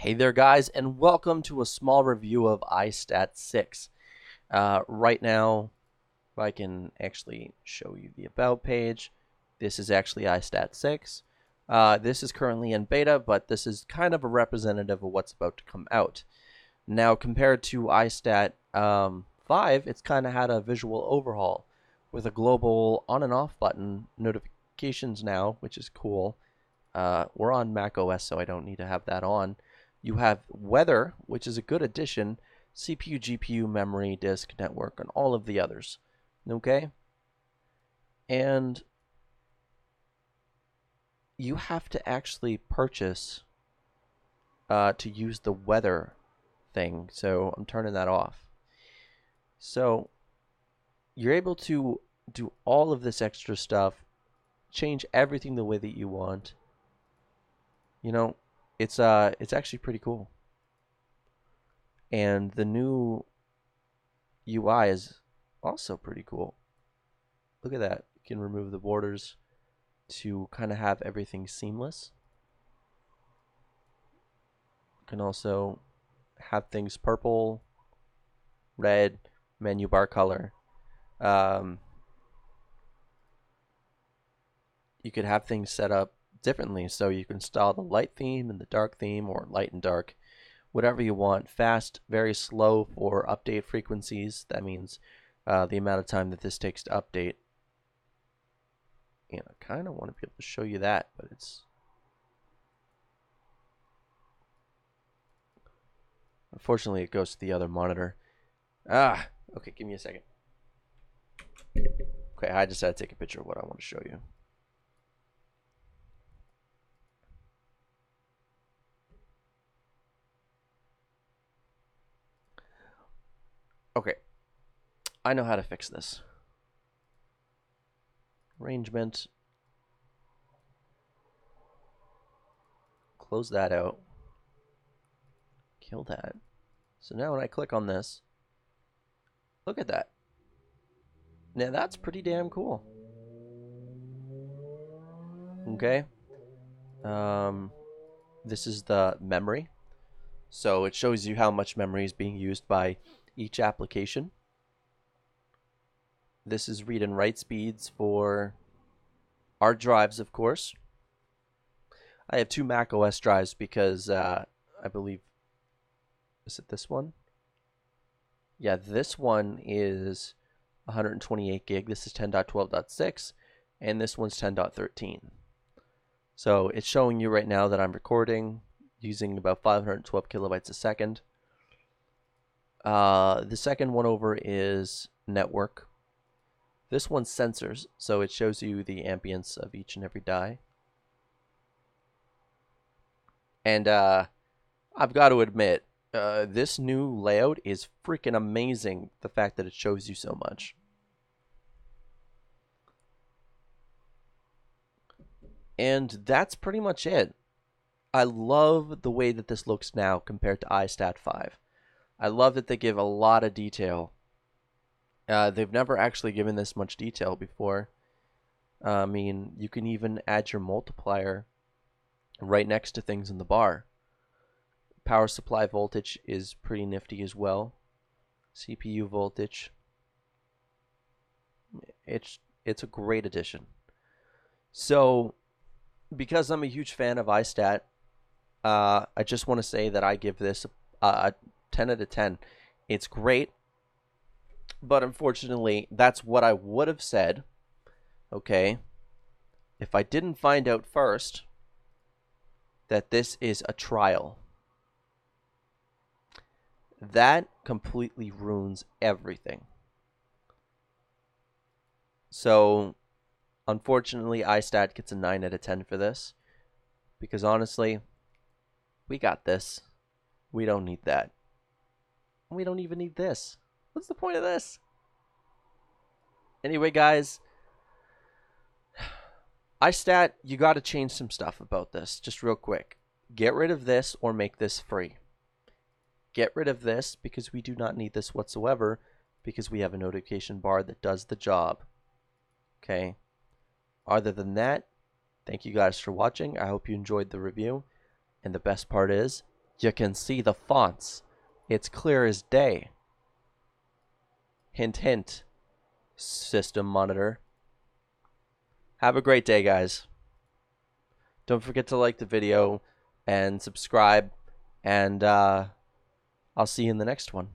Hey there, guys, and welcome to a small review of iStat 6. Uh, right now, if I can actually show you the About page, this is actually iStat 6. Uh, this is currently in beta, but this is kind of a representative of what's about to come out. Now, compared to iStat um, 5, it's kind of had a visual overhaul with a global on and off button, notifications now, which is cool. Uh, we're on Mac OS, so I don't need to have that on. You have weather, which is a good addition, CPU, GPU, memory, disk, network, and all of the others. Okay? And you have to actually purchase uh, to use the weather thing. So I'm turning that off. So you're able to do all of this extra stuff, change everything the way that you want. You know, it's uh it's actually pretty cool. And the new UI is also pretty cool. Look at that. You can remove the borders to kind of have everything seamless. You can also have things purple, red, menu bar color. Um, you could have things set up differently. So you can style the light theme and the dark theme or light and dark, whatever you want. Fast, very slow for update frequencies. That means uh, the amount of time that this takes to update. And I kind of want to be able to show you that, but it's... Unfortunately, it goes to the other monitor. Ah, okay, give me a second. Okay, I just had to take a picture of what I want to show you. Okay. I know how to fix this. Arrangement. Close that out. Kill that. So now when I click on this, look at that. Now that's pretty damn cool. Okay. Um, this is the memory. So it shows you how much memory is being used by each application. This is read and write speeds for our drives, of course. I have two Mac OS drives because uh, I believe, is it this one? Yeah, this one is 128 gig. This is 10.12.6, and this one's 10.13. So it's showing you right now that I'm recording using about 512 kilobytes a second. Uh, the second one over is network. This one sensors, so it shows you the ambience of each and every die. And uh, I've got to admit, uh, this new layout is freaking amazing. The fact that it shows you so much. And that's pretty much it. I love the way that this looks now compared to iStat 5. I love that they give a lot of detail. Uh, they've never actually given this much detail before. Uh, I mean, you can even add your multiplier right next to things in the bar. Power supply voltage is pretty nifty as well. CPU voltage. It's it's a great addition. So, because I'm a huge fan of iStat, uh, I just want to say that I give this a, a 10 out of 10. It's great, but unfortunately, that's what I would have said, okay, if I didn't find out first that this is a trial. That completely ruins everything. So, unfortunately, iStat gets a 9 out of 10 for this. Because honestly, we got this. We don't need that. We don't even need this. What's the point of this? Anyway, guys, iStat, you got to change some stuff about this, just real quick. Get rid of this or make this free. Get rid of this because we do not need this whatsoever because we have a notification bar that does the job. Okay. Other than that, thank you guys for watching. I hope you enjoyed the review. And the best part is, You can see the fonts. It's clear as day. Hint, hint, system monitor. Have a great day, guys. Don't forget to like the video and subscribe, and uh, I'll see you in the next one.